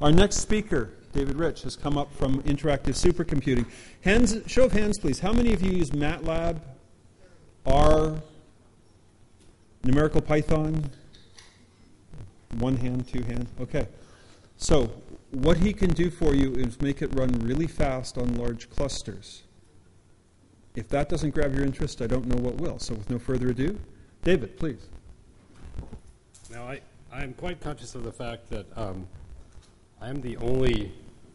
Our next speaker, David Rich, has come up from Interactive Supercomputing. Hands, show of hands, please. How many of you use MATLAB, R, numerical Python? One hand, two hand. Okay. So, what he can do for you is make it run really fast on large clusters. If that doesn't grab your interest, I don't know what will. So, with no further ado, David, please. Now, I, I'm quite conscious of the fact that um, I'm the only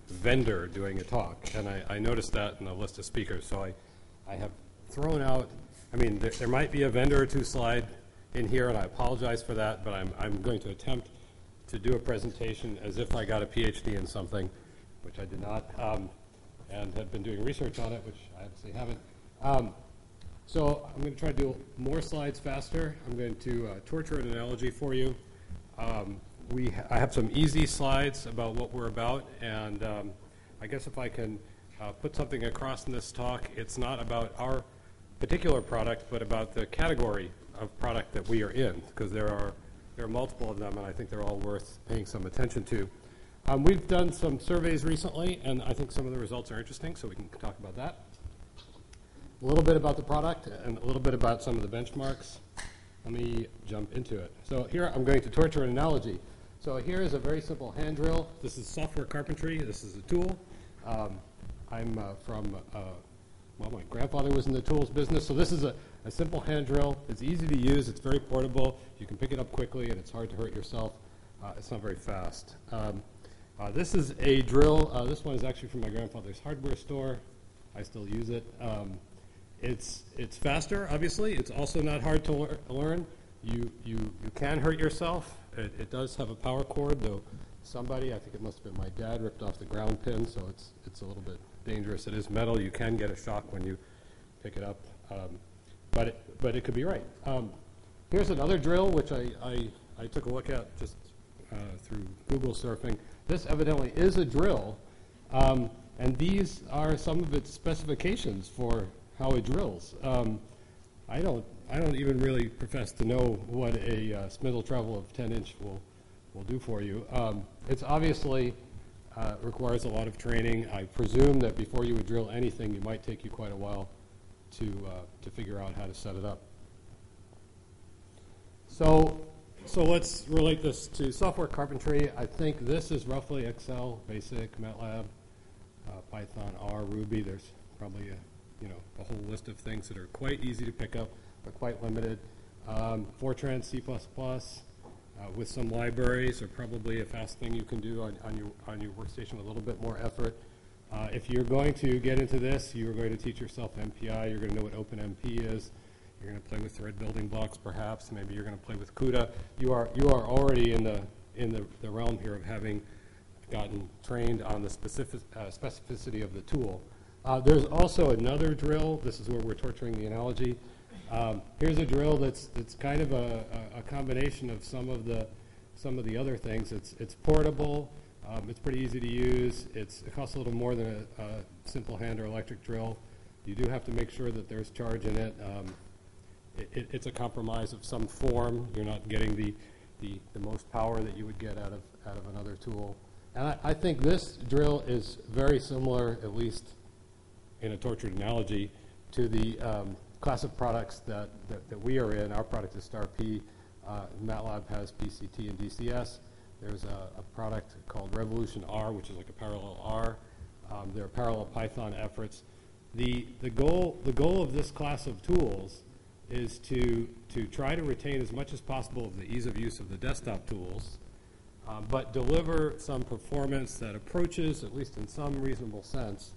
vendor doing a talk, and I, I, noticed that in the list of speakers. So I, I have thrown out, I mean, there, there, might be a vendor or two slide in here, and I apologize for that, but I'm, I'm going to attempt to do a presentation as if I got a PhD in something, which I did not, um, and have been doing research on it, which I obviously haven't. Um, so I'm going to try to do more slides faster. I'm going to uh, torture an analogy for you. Um, we ha I have some easy slides about what we're about, and um, I guess if I can uh, put something across in this talk, it's not about our particular product, but about the category of product that we are in, because there are there are multiple of them, and I think they're all worth paying some attention to. Um, we've done some surveys recently, and I think some of the results are interesting, so we can talk about that a little bit about the product and a little bit about some of the benchmarks. Let me jump into it. So here I'm going to torture an analogy. So here is a very simple hand drill. This is software carpentry. This is a tool. Um, I'm uh, from, uh, well, my grandfather was in the tools business. So this is a, a, simple hand drill. It's easy to use. It's very portable. You can pick it up quickly, and it's hard to hurt yourself. Uh, it's not very fast. Um, uh, this is a drill. Uh, this one is actually from my grandfather's hardware store. I still use it. Um, it's, it's faster, obviously. It's also not hard to lear learn. You, you, you can hurt yourself. It, it, does have a power cord, though somebody, I think it must have been my dad, ripped off the ground pin, so it's, it's a little bit dangerous. It is metal. You can get a shock when you pick it up. Um, but, it, but it could be right. Um, here's another drill, which I, I, I, took a look at just uh, through Google surfing. This evidently is a drill, um, and these are some of its specifications for how it drills. Um, I don't I don't even really profess to know what a uh, spindle travel of 10 inch will will do for you. Um, it's obviously uh, requires a lot of training. I presume that before you would drill anything, it might take you quite a while to uh, to figure out how to set it up. So so let's relate this to software carpentry. I think this is roughly Excel, Basic, MATLAB, uh, Python, R, Ruby. There's probably a you know, a whole list of things that are quite easy to pick up, but quite limited. Um, Fortran, C++, uh, with some libraries are probably a fast thing you can do on, on, your, on your workstation with a little bit more effort. Uh, if you're going to get into this, you're going to teach yourself MPI. You're going to know what OpenMP is. You're going to play with thread building blocks, perhaps. Maybe you're going to play with CUDA. You are you are already in the in the, the realm here of having gotten trained on the specific uh, specificity of the tool. Uh, there's also another drill. This is where we're torturing the analogy. Um, here's a drill that's that's kind of a, a, combination of some of the some of the other things. It's it's portable. Um, it's pretty easy to use. It's, it costs a little more than a, a, simple hand or electric drill. You do have to make sure that there's charge in it. Um, it, it. It's a compromise of some form. You're not getting the, the, the most power that you would get out of out of another tool. And I, I think this drill is very similar, at least in a tortured analogy, to the um, class of products that, that, that, we are in. Our product is StarP. Uh, MATLAB has PCT and DCS. There's a, a, product called Revolution R, which is like a parallel R. Um, there are parallel Python efforts. The, the, goal, the goal of this class of tools is to, to try to retain as much as possible of the ease of use of the desktop tools, uh, but deliver some performance that approaches, at least in some reasonable sense,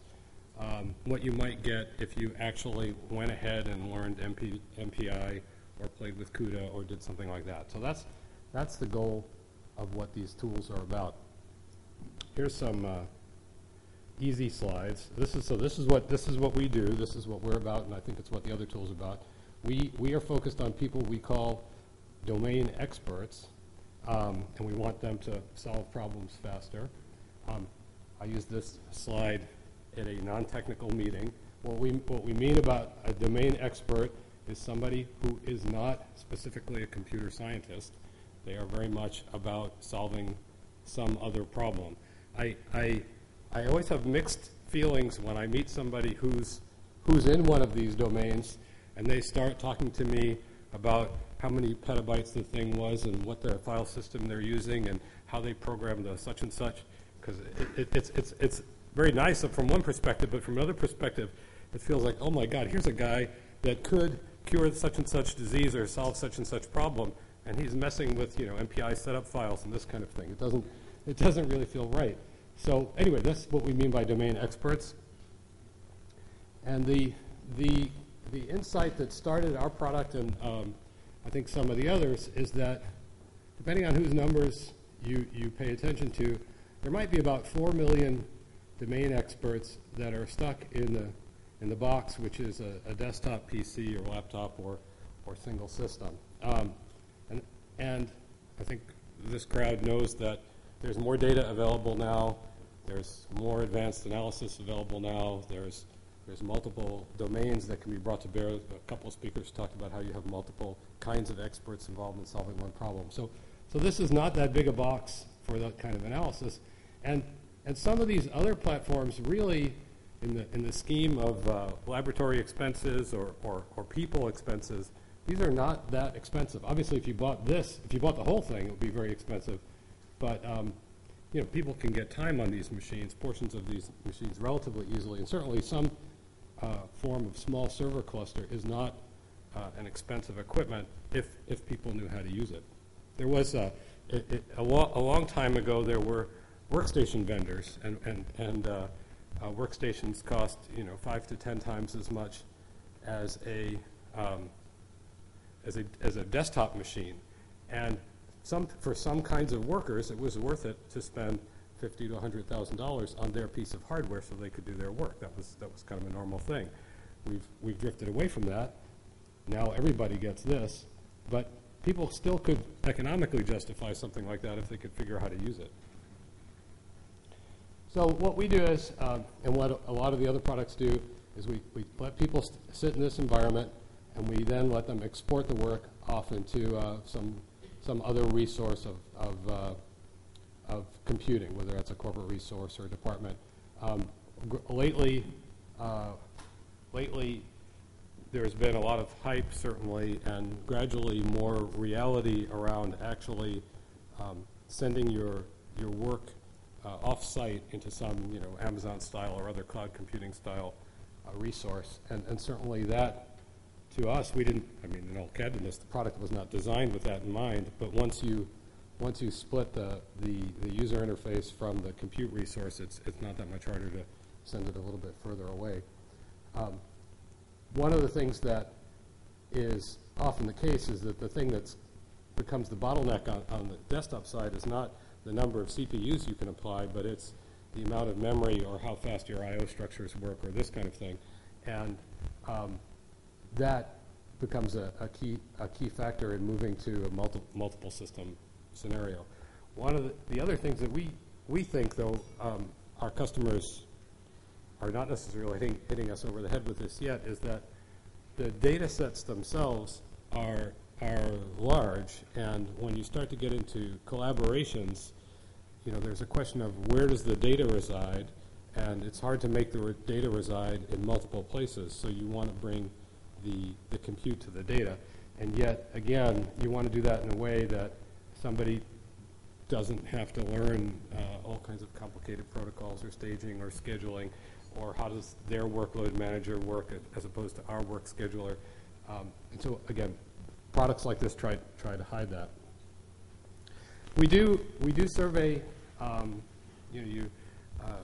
um, what you might get if you actually went ahead and learned MP, MPI or played with CUDA or did something like that. So that's, that's the goal of what these tools are about. Here's some uh, easy slides. This is, so this is, what, this is what we do. This is what we're about, and I think it's what the other tools are about. We, we are focused on people we call domain experts, um, and we want them to solve problems faster. Um, I use this slide at a non-technical meeting. What we, what we mean about a domain expert is somebody who is not specifically a computer scientist. They are very much about solving some other problem. I, I, I always have mixed feelings when I meet somebody who's, who's in one of these domains, and they start talking to me about how many petabytes the thing was and what the file system they're using and how they program the such and such, because it, it, it's, it's, it's very nice from one perspective, but from another perspective, it feels like, oh my God, here's a guy that could cure such and such disease or solve such and such problem, and he's messing with, you know, MPI setup files and this kind of thing. It doesn't, it doesn't really feel right. So anyway, that's what we mean by domain experts. And the, the, the insight that started our product and um, I think some of the others is that depending on whose numbers you, you pay attention to, there might be about 4 million domain experts that are stuck in the, in the box, which is a, a desktop PC or laptop or, or single system. Um, and, and I think this crowd knows that there's more data available now, there's more advanced analysis available now, there's, there's multiple domains that can be brought to bear. A couple of speakers talked about how you have multiple kinds of experts involved in solving one problem. So, so this is not that big a box for that kind of analysis. And, and some of these other platforms really, in the, in the scheme of uh, laboratory expenses or, or, or people expenses, these are not that expensive. Obviously, if you bought this, if you bought the whole thing, it would be very expensive. But um, you know, people can get time on these machines, portions of these machines, relatively easily. And certainly, some uh, form of small server cluster is not uh, an expensive equipment if if people knew how to use it. There was a, it, it, a, lo a long time ago. There were workstation vendors, and and and uh, uh, workstations cost you know five to ten times as much as a um, as a as a desktop machine, and some for some kinds of workers, it was worth it to spend fifty to hundred thousand dollars on their piece of hardware so they could do their work. That was that was kind of a normal thing. We've we've drifted away from that. Now everybody gets this, but people still could economically justify something like that if they could figure out how to use it. So what we do is, um, and what a lot of the other products do, is we, we let people sit in this environment, and we then let them export the work off into uh, some some other resource of, of, uh, of computing, whether that's a corporate resource or a department. Um, lately, uh, lately, there's been a lot of hype, certainly, and gradually more reality around actually um, sending your, your work uh, off-site into some, you know, Amazon style or other cloud computing style uh, resource. And, and certainly that to us, we didn't, I mean, in all candidness, the product was not designed with that in mind, but once you, once you split the, the, the user interface from the compute resource, it's, it's not that much harder to send it a little bit further away. Um, one of the things that is often the case is that the thing that becomes the bottleneck on, on the desktop side is not the number of CPUs you can apply, but it's the amount of memory or how fast your I.O. structures work or this kind of thing. And um, that becomes a, a, key, a key factor in moving to a multi, multiple system scenario. One of the, the, other things that we, we think, though, um, our customers are not necessarily hitting, hitting us over the head with this yet, is that the data sets themselves are, are large, and when you start to get into collaborations, you know, there's a question of where does the data reside, and it's hard to make the data reside in multiple places, so you want to bring the, the compute to the data. And yet, again, you want to do that in a way that somebody doesn't have to learn uh, all kinds of complicated protocols or staging or scheduling or how does their workload manager work as opposed to our work scheduler. Um, and so, again, products like this try, try to hide that. We do, we do survey, um, you know, you, uh,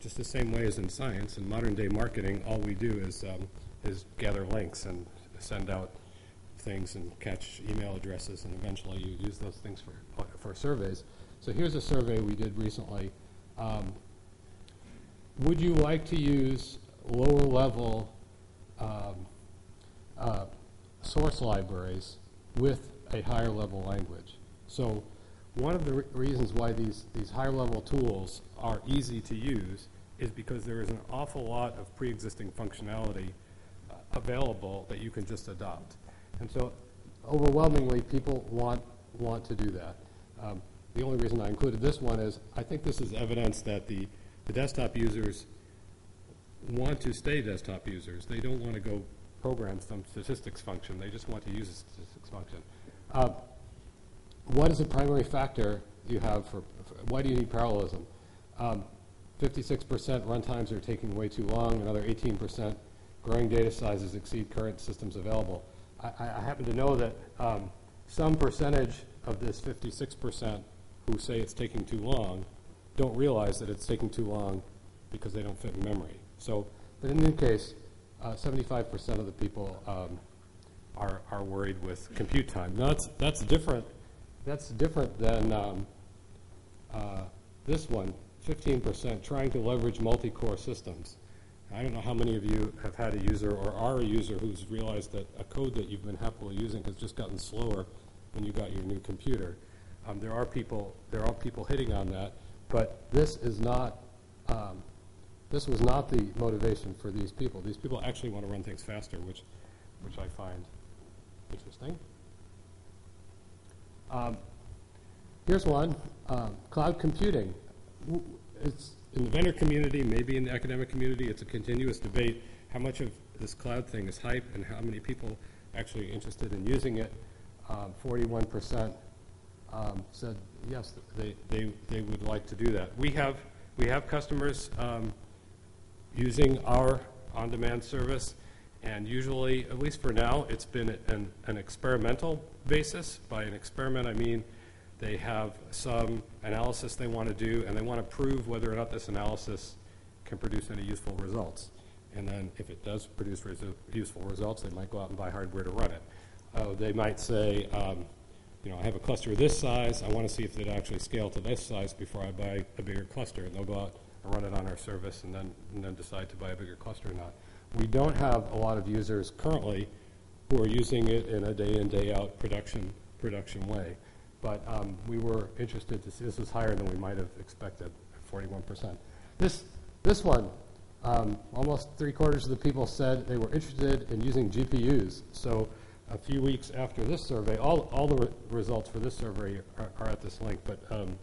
just the same way as in science, in modern day marketing, all we do is um, is gather links and send out things and catch email addresses, and eventually you use those things for, for surveys. So here's a survey we did recently. Um, would you like to use lower level um, uh, source libraries with a higher level language? So one of the re reasons why these, these higher level tools are easy to use is because there is an awful lot of pre-existing functionality available that you can just adopt. And so overwhelmingly, people want, want to do that. Um, the only reason I included this one is, I think this is evidence that the, the desktop users want to stay desktop users. They don't want to go program some statistics function. They just want to use a statistics function. Uh, what is the primary factor you have for, for why do you need parallelism? Um, 56% runtimes are taking way too long, another 18% growing data sizes exceed current systems available. I, I happen to know that um, some percentage of this 56% who say it's taking too long don't realize that it's taking too long because they don't fit in memory. So, but in any case, uh, 75% of the people um, are, are worried with compute time. Now, that's, that's different. That's different than um, uh, this one, 15%, trying to leverage multi-core systems. I don't know how many of you have had a user or are a user who's realized that a code that you've been happily using has just gotten slower when you got your new computer. Um, there are people, there are people hitting on that, but this is not, um, this was not the motivation for these people. These people actually want to run things faster, which, which I find interesting. Um, here's one, um, cloud computing. It's in the vendor community, maybe in the academic community, it's a continuous debate. How much of this cloud thing is hype and how many people actually interested in using it? Um, 41% um, said yes, they, they, they would like to do that. We have, we have customers um, using our on-demand service, and usually, at least for now, it's been an, an experimental basis. By an experiment, I mean they have some analysis they want to do, and they want to prove whether or not this analysis can produce any useful results. And then if it does produce resu- useful results, they might go out and buy hardware to run it. Uh, they might say, um, you know, I have a cluster this size, I want to see if it actually scale to this size before I buy a bigger cluster. And they'll go out and run it on our service and then, and then decide to buy a bigger cluster or not. We don't have a lot of users currently who are using it in a day-in, day-out production, production way. But um, we were interested to see, this is higher than we might have expected, 41%. This, this one, um, almost three quarters of the people said they were interested in using GPUs. So a few weeks after this survey, all, all the re- results for this survey are, are at this link, but um,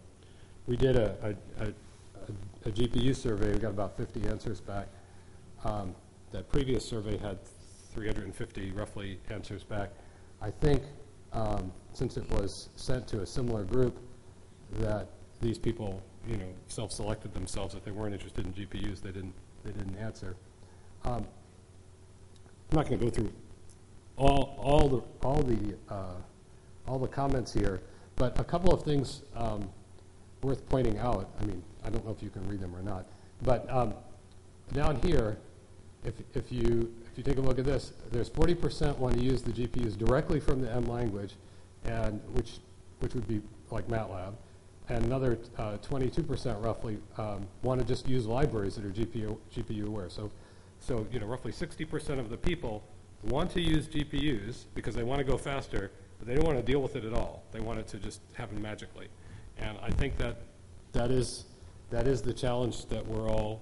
we did a, a, a, a GPU survey, we got about 50 answers back. Um, that previous survey had 350 roughly answers back. I think um, since it was sent to a similar group, that these people, you know, self-selected themselves. If they weren't interested in GPUs, they didn't, they didn't answer. Um, I'm not going to go through all, all the, all the, uh, all the comments here, but a couple of things um, worth pointing out. I mean, I don't know if you can read them or not, but um, down here, if, if you if you take a look at this, there's 40% want to use the GPUs directly from the M language, and which which would be like MATLAB, and another uh, 22% roughly um, want to just use libraries that are GPU GPU aware. So, so you know, roughly 60% of the people want to use GPUs because they want to go faster, but they don't want to deal with it at all. They want it to just happen magically, and I think that that is that is the challenge that we're all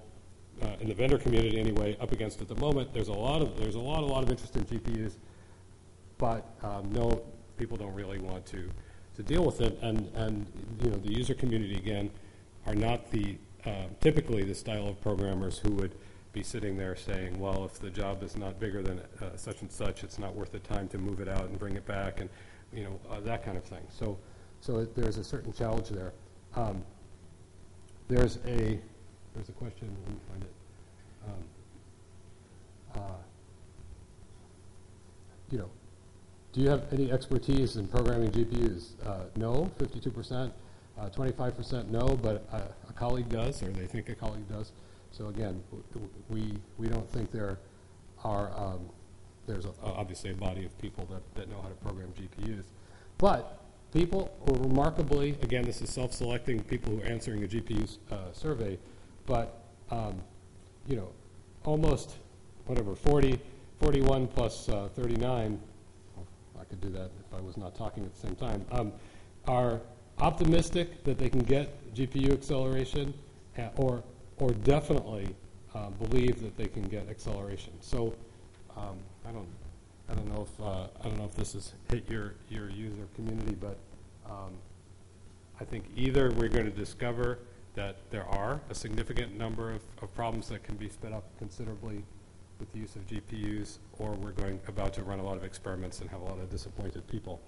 uh, in the vendor community anyway, up against at the moment. There's a lot of there's a lot a lot of interest in GPUs, but um, no, people don't really want to to deal with it. And and you know the user community again are not the uh, typically the style of programmers who would be sitting there saying, well, if the job is not bigger than uh, such and such, it's not worth the time to move it out and bring it back, and you know uh, that kind of thing. So so it, there's a certain challenge there. Um, there's a there's a question, let me find it. Um, uh, You know, do you have any expertise in programming GPUs? Uh, No, 52%. Uh, 25% no, but uh, a colleague does, or they think a colleague does. So again, we, we don't think there are, um, there's a- obviously a body of people that, that know how to program GPUs. But people were remarkably, again, this is self-selecting people who are answering a GPU uh, survey, but, um, you know, almost, whatever, 40, 41 plus uh, 39, well, I could do that if I was not talking at the same time, um, are optimistic that they can get GPU acceleration uh, or, or definitely uh, believe that they can get acceleration. So um, I don't, I don't know if, uh, I don't know if this has hit your, your user community, but um, I think either we're going to discover that there are a significant number of, of problems that can be sped up considerably with the use of GPUs, or we're going, about to run a lot of experiments and have a lot of disappointed people.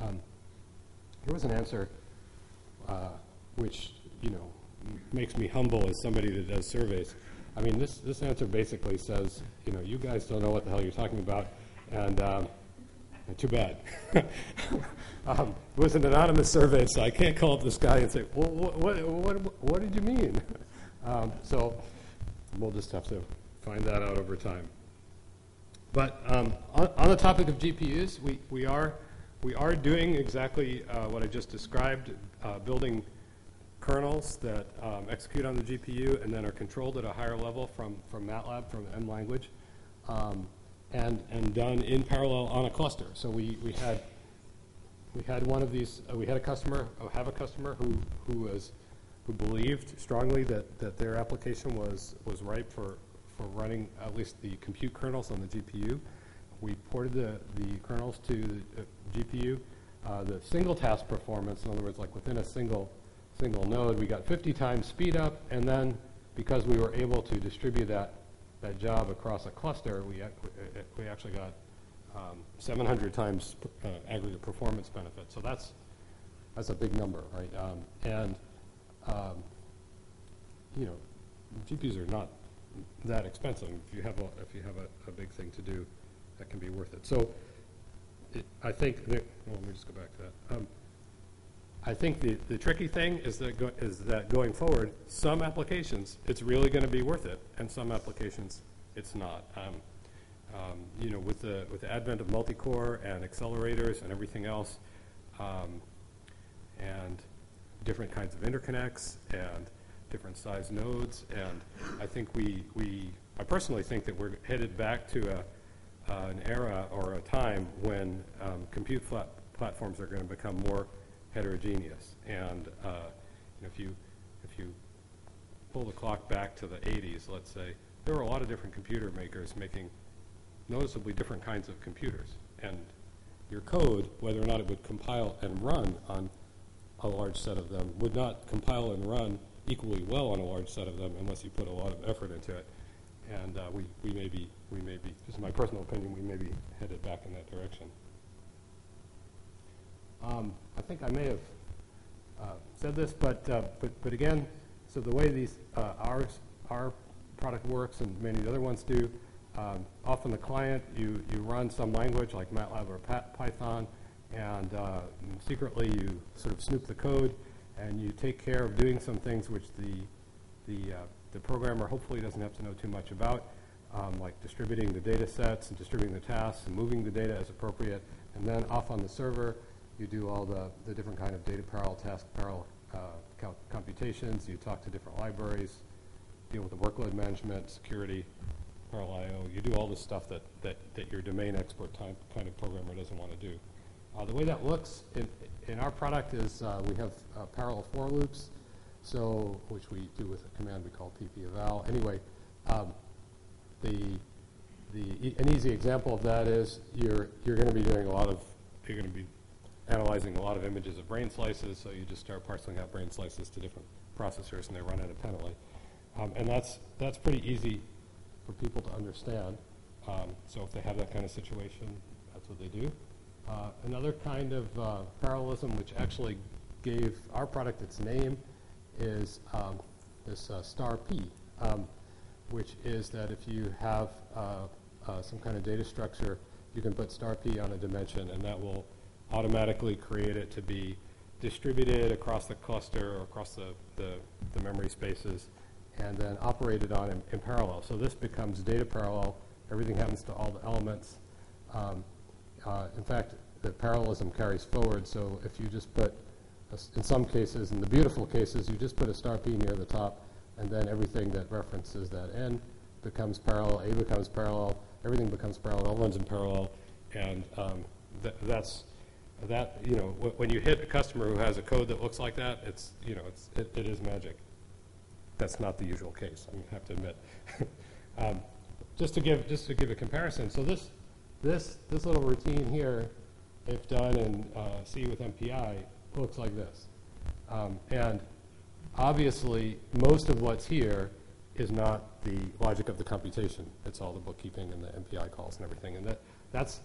Um, Here was an answer uh, which, you know, makes me humble as somebody that does surveys. I mean, this, this answer basically says, you know, you guys don't know what the hell you're talking about, and, um, too bad. um, it was an anonymous survey, so I can't call up this guy and say, well, what, what, what, what did you mean? um, so we'll just have to find that out over time. But um, on, on the topic of GPUs, we, we are we are doing exactly uh, what I just described, uh, building kernels that um, execute on the GPU and then are controlled at a higher level from, from MATLAB, from M language, um, and, and done in parallel on a cluster. So we, we had we had one of these, uh, we had a customer, uh, have a customer who, who was, who believed strongly that, that their application was, was ripe for, for running at least the compute kernels on the GPU. We ported the, the kernels to the uh, GPU. Uh, the single task performance, in other words, like within a single, single node, we got 50 times speed up, and then because we were able to distribute that, that job across a cluster, we, ac- we actually got um, 700 times uh, aggregate performance benefit. So that's, that's a big number, right? Um, and, um, you know, GPUs are not that expensive. If you have a, if you have a, a big thing to do, that can be worth it. So it, I think, well, let me just go back to that. I think the, the tricky thing is that, go, is that going forward, some applications, it's really going to be worth it, and some applications, it's not. Um, um, you know, with the, with the advent of multi-core and accelerators and everything else, um, and different kinds of interconnects and different size nodes, and I think we, we, I personally think that we're headed back to a, uh, an era or a time when um, compute platforms are going to become more heterogeneous. And uh, if you if you pull the clock back to the 80s, let's say, there were a lot of different computer makers making noticeably different kinds of computers. And your code, whether or not it would compile and run on a large set of them, would not compile and run equally well on a large set of them unless you put a lot of effort into it. And uh, we, we may be, we may be, this is my personal opinion, we may be headed back in that direction. Um, I think I may have uh, said this, but, uh, but, but again, so the way these, uh, ours, our product works and many of the other ones do, um, often the client, you, you run some language like MATLAB or Python, and uh, secretly you sort of snoop the code, and you take care of doing some things which the, the, uh, the programmer hopefully doesn't have to know too much about, um, like distributing the data sets and distributing the tasks and moving the data as appropriate. And then off on the server, you do all the, the different kind of data parallel task, parallel uh, computations. You talk to different libraries, deal with the workload management, security, parallel I/O. You do all the stuff that, that, that your domain expert type kind of programmer doesn't want to do. Uh, the way that looks in, in our product is uh, we have uh, parallel for loops, so which we do with a command we call pp-eval. Anyway, um, the the e- an easy example of that is you're you're going to be doing a lot of you're going to be analyzing a lot of images of brain slices, so you just start parceling out brain slices to different processors, and they run independently. Um, and that's that's pretty easy for people to understand. Um, so if they have that kind of situation, that's what they do. Uh, another kind of uh, parallelism, which actually gave our product its name, is um, this uh, star P, um, which is that if you have uh, uh, some kind of data structure, you can put star P on a dimension, and that will automatically create it to be distributed across the cluster or across the, the, the memory spaces, and then operated on in, in parallel. So this becomes data parallel. Everything happens to all the elements. Um, uh, in fact, the parallelism carries forward. So if you just put, a in some cases, in the beautiful cases, you just put a star P near the top, and then everything that references that N becomes parallel, A becomes parallel, everything becomes parallel, all runs in parallel, and um, th- that's that. You know, wh- when you hit a customer who has a code that looks like that, it's you know, it's it, it is magic. That's not the usual case. I have to admit. um, just to give just to give a comparison, so this this this little routine here, if done in uh, C with MPI, looks like this. Um, And obviously, most of what's here is not the logic of the computation. It's all the bookkeeping and the MPI calls and everything. And that, that's,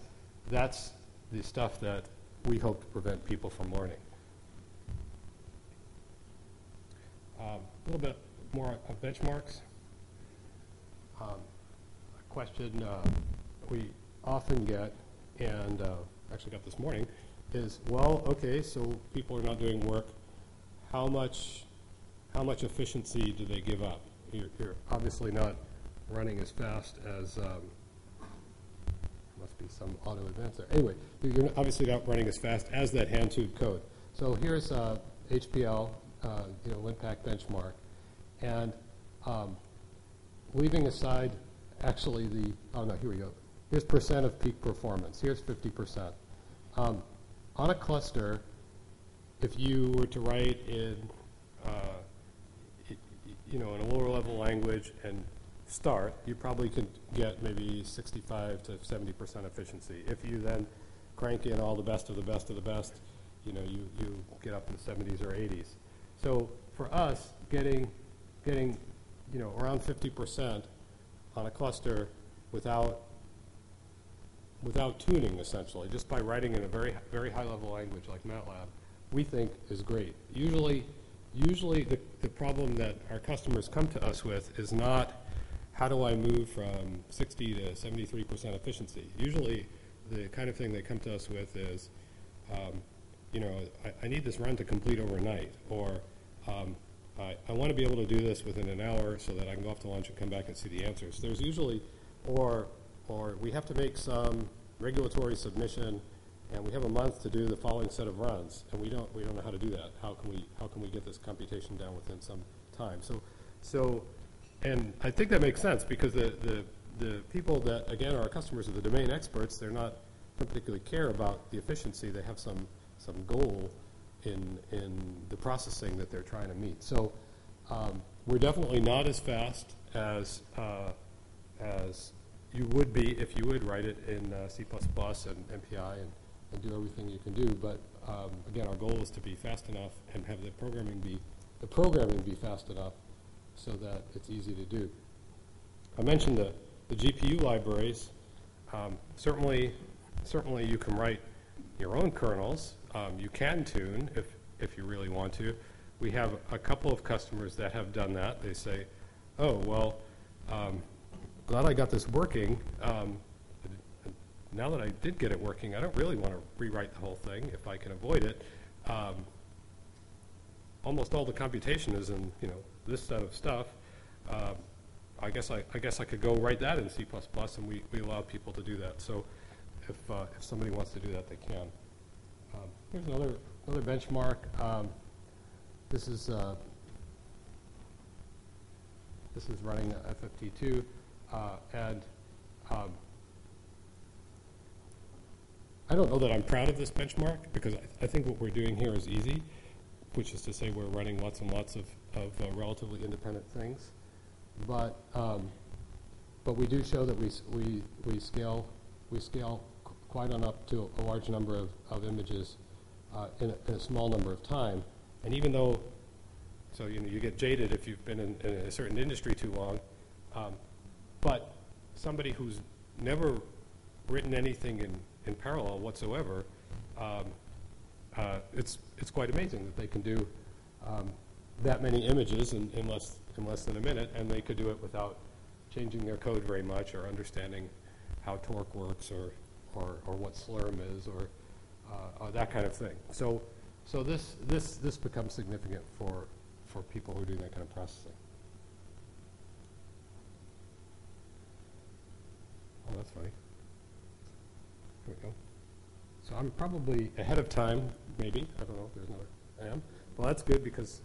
that's the stuff that we hope to prevent people from learning. Um, A little bit more of benchmarks. Um, A question uh, we often get, and uh, actually got this morning, is, well, okay, so people are not doing work, how much, how much efficiency do they give up? You're, you're obviously not running as fast as, um, must be some auto advance there. Anyway, you're obviously not running as fast as that hand tube code. So here's uh, HPL, uh, you know, Linpack benchmark, and um, leaving aside actually the, oh no, here we go. Here's percent of peak performance. Here's 50%. Um, on a cluster, if you were to write in, uh, you know, in a lower level language and start, you probably could get maybe 65 to 70% efficiency. If you then crank in all the best of the best of the best, you know, you, you get up in the 70s or 80s. So for us, getting, getting, you know, around 50% on a cluster without without tuning essentially, just by writing in a very, very high level language like MATLAB, we think is great. Usually, usually the, the problem that our customers come to us with is not how do I move from 60 to 73% efficiency. Usually, the kind of thing they come to us with is, um, you know, I, I need this run to complete overnight, or um, I, I want to be able to do this within an hour so that I can go off to lunch and come back and see the answers. There's usually, or, or we have to make some regulatory submission, and we have a month to do the following set of runs, and we don't, we don't know how to do that. How can we, how can we get this computation down within some time? So, so, and I think that makes sense, because the, the, the people that, again, are our customers are the domain experts, they're not, particularly care about the efficiency, they have some, some goal in, in the processing that they're trying to meet. So, um, we're definitely not as fast as, uh, as you would be if you would write it in uh, C++ and MPI and, and do everything you can do. But um, again, our goal is to be fast enough and have the programming be the programming be fast enough so that it's easy to do. I mentioned the, the GPU libraries. Um, certainly, certainly you can write your own kernels. Um, you can tune if, if you really want to. We have a couple of customers that have done that. They say, oh, well, um, glad I got this working. Um, now that I did get it working, I don't really want to rewrite the whole thing if I can avoid it. Um, almost all the computation is in you know this set of stuff. Uh, I guess I, I guess I could go write that in C++, and we, we allow people to do that. So if uh, if somebody wants to do that, they can. Um, here's another another benchmark. Um, this is uh, this is running FFT2, uh, and um, I don't know that I'm proud of this benchmark because I, I think what we're doing here is easy, which is to say we're running lots and lots of, of uh, relatively independent things. But um, but we do show that we, we, we scale we scale qu- quite on up to a large number of, of images uh, in, a, in a small number of time. And even though, so you know, you get jaded if you've been in, in a certain industry too long, um, but somebody who's never written anything in, in parallel whatsoever, um, uh, it's, it's quite amazing that they can do um, that many images in, in, less, in less than a minute, and they could do it without changing their code very much or understanding how torque works or, or, or what slurm is or, uh, or that kind of thing. So, so this, this, this becomes significant for, for people who are doing that kind of processing. Oh, that's funny. Here we go. So I'm probably ahead of time, maybe. I don't know there's another. I am. Well, that's good because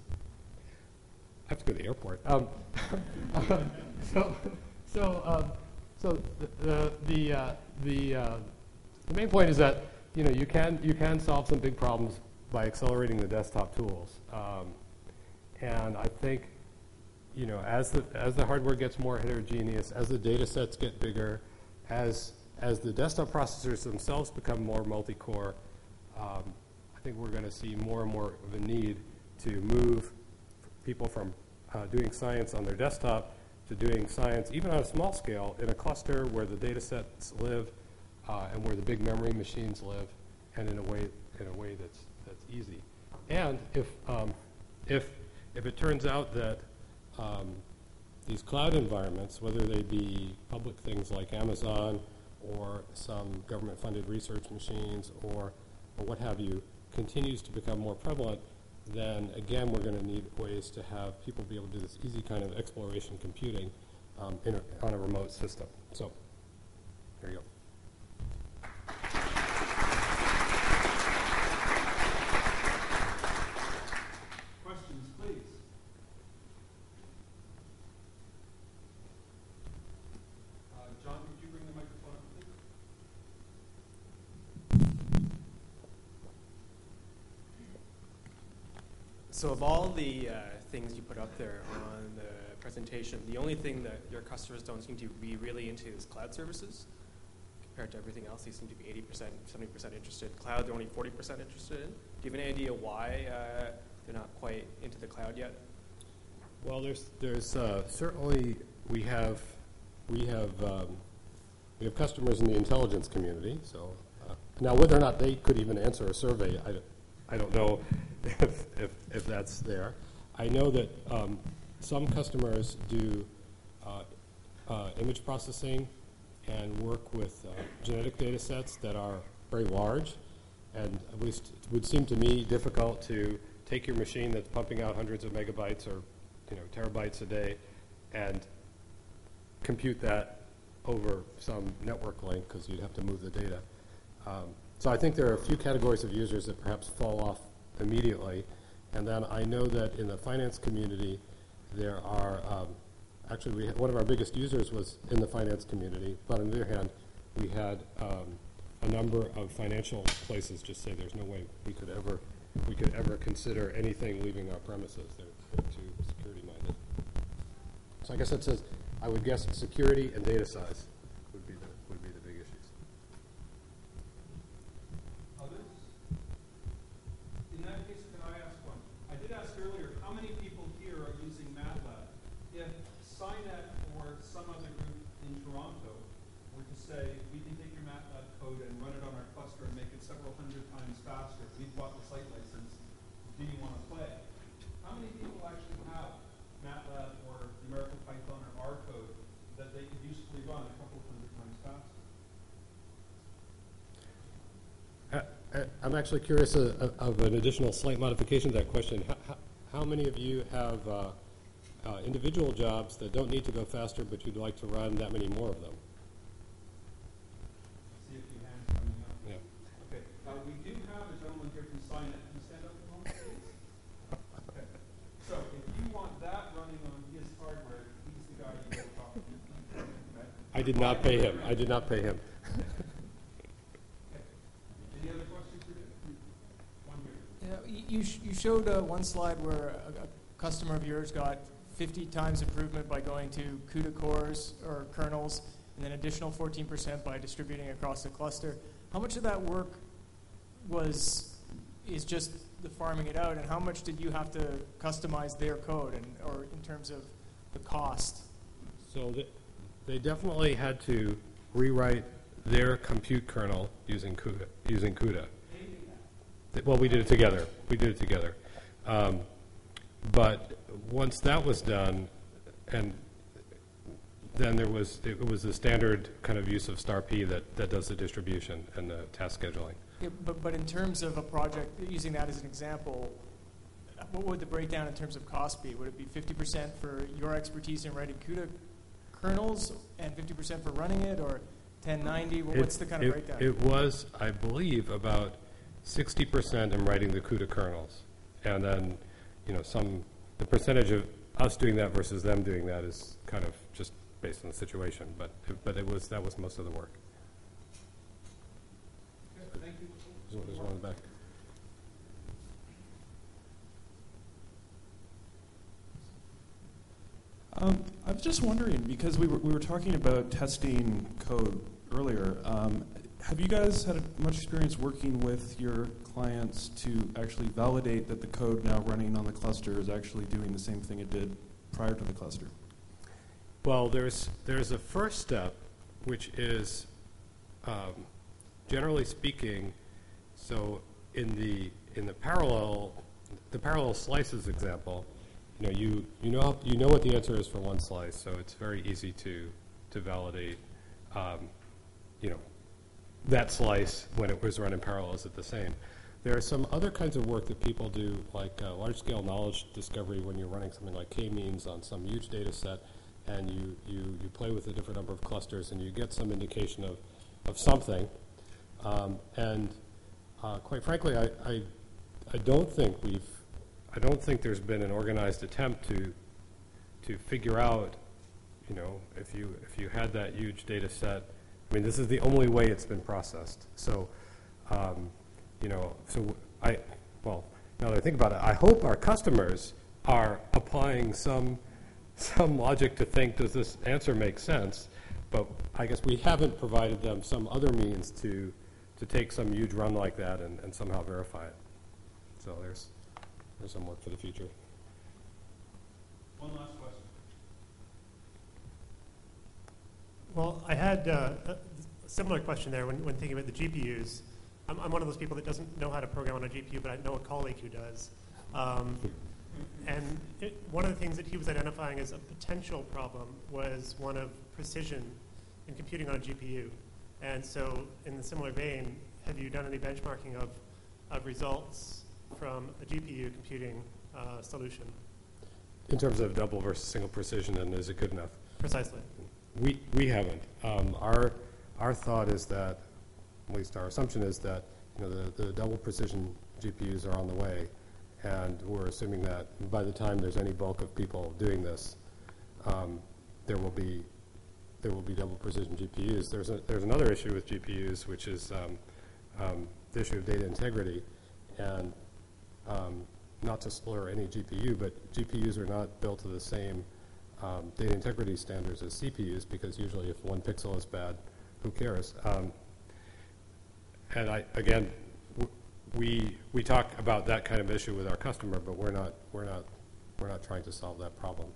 have to go to the airport. Um, so, so, um, so the the the, uh, the, uh, the main point is that you know you can you can solve some big problems by accelerating the desktop tools, um, and I think you know as the as the hardware gets more heterogeneous, as the data sets get bigger, as as the desktop processors themselves become more multi-core, um, I think we're going to see more and more of a need to move people from uh, doing science on their desktop to doing science, even on a small scale, in a cluster where the data sets live uh, and where the big memory machines live, and in a way, in a way that's, that's easy. And if, um, if, if it turns out that um, these cloud environments, whether they be public things like Amazon or some government-funded research machines or, or what have you, continues to become more prevalent, then again, we're going to need ways to have people be able to do this easy kind of exploration computing um, in a, on a remote system. So, there you go. Questions, please? Uh, John, could you bring the microphone up, please? So of all the uh, things you put up there on the presentation, the only thing that your customers don't seem to be really into is cloud services. Compared to everything else, they seem to be 80%, 70% interested. Cloud, they're only 40% interested in. Do you have any idea why uh, they're not quite into the cloud yet? Well, there's, there's uh, certainly, we have, we have, um, we have customers in the intelligence community, so, uh, now whether or not they could even answer a survey, I, I don't know if, if, if that's there. I know that um, some customers do uh, uh, image processing and work with uh, genetic data sets that are very large, and at least it would seem to me difficult to take your machine that's pumping out hundreds of megabytes or, you know, terabytes a day and compute that over some network link, because you'd have to move the data. Um, So I think there are a few categories of users that perhaps fall off immediately. And then I know that in the finance community, there are, um, actually, we, one of our biggest users was in the finance community, but on the other hand, we had um, a number of financial places just say there's no way we could ever, we could ever consider anything leaving our premises. They're too security-minded. So I guess it says, I would guess security and data size would be the, would be the big issues. Others? In that case, can I ask one? I did ask earlier, how many people here are using MATLAB? If SciNet or some other group in Toronto were to say, we can take your MATLAB code and run it on our cluster and make it several hundred times faster, we've bought the site license, do you want to play? How many people actually have MATLAB or numerical Python or R code that they could usefully run a couple hundred times faster? Uh, uh, I'm actually curious uh, uh, of an additional slight modification to that question. How- How how many of you have uh, uh, individual jobs that don't need to go faster, but you'd like to run that many more of them? See a few hands coming up. Yeah. Okay, uh, we do have a gentleman here from SciNet. Can you stand up a moment, please? Okay. So if you want that running on his hardware, he's the guy you go talk to. Okay? I did not pay him. I did not pay him. Any other questions for Dave? One here. Yeah, y- You, sh- you showed uh, one slide where a, a customer of yours got 50 times improvement by going to CUDA cores or kernels, and then additional 14% by distributing across the cluster. How much of that work was is just the farming it out, and how much did you have to customize their code, and or in terms of the cost? So th- they definitely had to rewrite their compute kernel using CUDA. Using CUDA. Well, we did it together. We did it together. Um, but once that was done, and then there was it was the standard kind of use of star P that, that does the distribution and the task scheduling. Yeah, but, but in terms of a project, using that as an example, what would the breakdown in terms of cost be? Would it be 50% for your expertise in writing CUDA kernels and 50% for running it, or 1090? Well, What's the kind of it- breakdown? It was, I believe, about sixty percent am writing the CUDA kernels. And then, you know, some, the percentage of us doing that versus them doing that is kind of just based on the situation, but, but it was, that was most of the work. Thank you. There's one- back. Um, I was just wondering, because we were, we were talking about testing code earlier, um, have you guys had much experience working with your clients to actually validate that the code now running on the cluster is actually doing the same thing it did prior to the cluster? Well, there's, there's a first step, which is, um, generally speaking, so in the, in the parallel, the parallel slices example, you know, you, you know, you know what the answer is for one slice, so it's very easy to, to validate, um, you know, that slice when it was run in parallel, is it the same? There are some other kinds of work that people do, like uh, large-scale knowledge discovery when you're running something like k-means on some huge data set, and you, you, you play with a different number of clusters, and you get some indication of, of something. Um, and uh, quite frankly, I, I, I don't think we've, I don't think there's been an organized attempt to, to figure out, you know, if you, if you had that huge data set, I mean, this is the only way it's been processed. So, um, you know, so I, well, now that I think about it, I hope our customers are applying some, some logic to think, does this answer make sense? But I guess we haven't provided them some other means to, to take some huge run like that and, and somehow verify it. So there's, there's some work for the future. One last question. Well, I had uh, a similar question there when, when thinking about the GPUs. I'm, I'm one of those people that doesn't know how to program on a GPU, but I know a colleague who does. Um, and it, one of the things that he was identifying as a potential problem was one of precision in computing on a GPU. And so, in the similar vein, have you done any benchmarking of, of results from a GPU computing uh, solution? In terms of double versus single precision, and is it good enough? Precisely. We, we haven't. Um, our, our thought is that, at least our assumption is that, you know, the, the double precision GPUs are on the way, and we're assuming that by the time there's any bulk of people doing this, um, there will be, there will be double precision GPUs. There's a, there's another issue with GPUs, which is um, um, the issue of data integrity, and um, not to slur any GPU, but GPUs are not built to the same um, data integrity standards as CPUs because usually if one pixel is bad, who cares? Um, and I, again, we, we talk about that kind of issue with our customer, but we're not, we're not, we're not trying to solve that problem.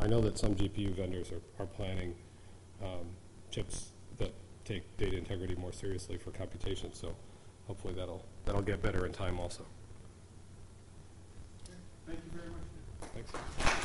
I know that some GPU vendors are, are planning um, chips that take data integrity more seriously for computation, so hopefully that'll, that'll get better in time also. Thank you very much. Thanks.